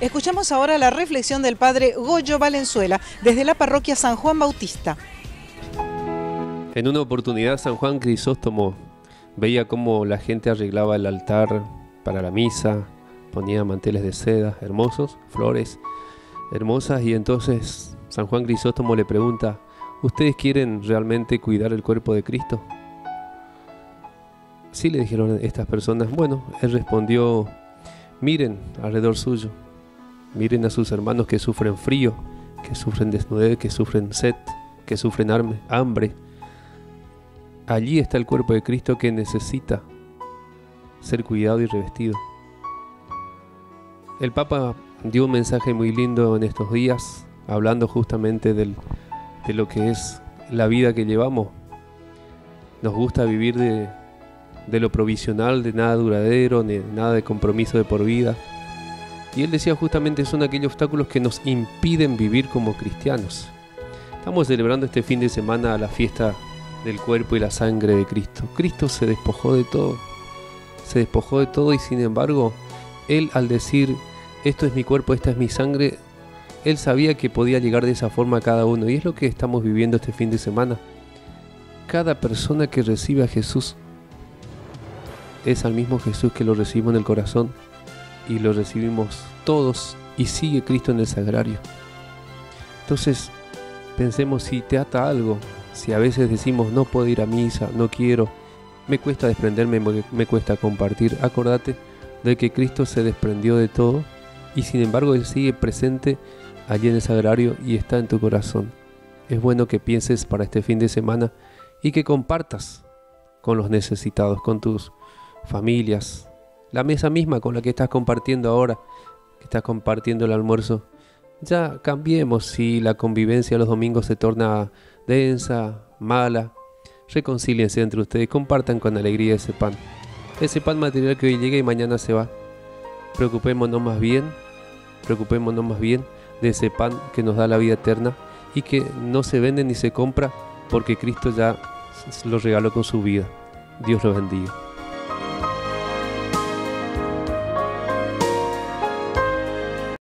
Escuchamos ahora la reflexión del padre Goyo Valenzuela desde la parroquia San Juan Bautista. En una oportunidad San Juan Crisóstomo veía cómo la gente arreglaba el altar para la misa, ponía manteles de seda hermosos, flores hermosas y entonces San Juan Crisóstomo le pregunta, ¿ustedes quieren realmente cuidar el cuerpo de Cristo? Sí le dijeron estas personas, bueno, él respondió, miren alrededor suyo, miren a sus hermanos que sufren frío, que sufren desnudez, que sufren sed, que sufren hambre Allí está el cuerpo de Cristo que necesita ser cuidado y revestido. El Papa dio un mensaje muy lindo en estos días, hablando justamente de lo que es la vida que llevamos. Nos gusta vivir de, de lo provisional, de nada duradero, de nada de compromiso de por vida. Y él decía justamente son aquellos obstáculos que nos impiden vivir como cristianos. Estamos celebrando este fin de semana la fiesta del cuerpo y la sangre de Cristo. Cristo se despojó de todo, se despojó de todo y sin embargo, Él al decir, esto es mi cuerpo, esta es mi sangre, Él sabía que podía llegar de esa forma a cada uno y es lo que estamos viviendo este fin de semana. Cada persona que recibe a Jesús es al mismo Jesús que lo recibimos en el corazón y lo recibimos todos y sigue Cristo en el sagrario. Entonces, pensemos si te ata algo, si a veces decimos no puedo ir a misa, no quiero, me cuesta desprenderme, me cuesta compartir, acordate de que Cristo se desprendió de todo y sin embargo Él sigue presente allí en el sagrario y está en tu corazón. Es bueno que pienses para este fin de semana y que compartas con los necesitados, con tus familias, la mesa misma con la que estás compartiendo ahora, que estás compartiendo el almuerzo. Ya cambiemos si la convivencia los domingos se torna densa, mala. Reconcíliense entre ustedes, compartan con alegría ese pan. Ese pan material que hoy llega y mañana se va. Preocupémonos más bien, preocupémonos más bien de ese pan que nos da la vida eterna y que no se vende ni se compra porque Cristo ya lo regaló con su vida. Dios lo bendiga.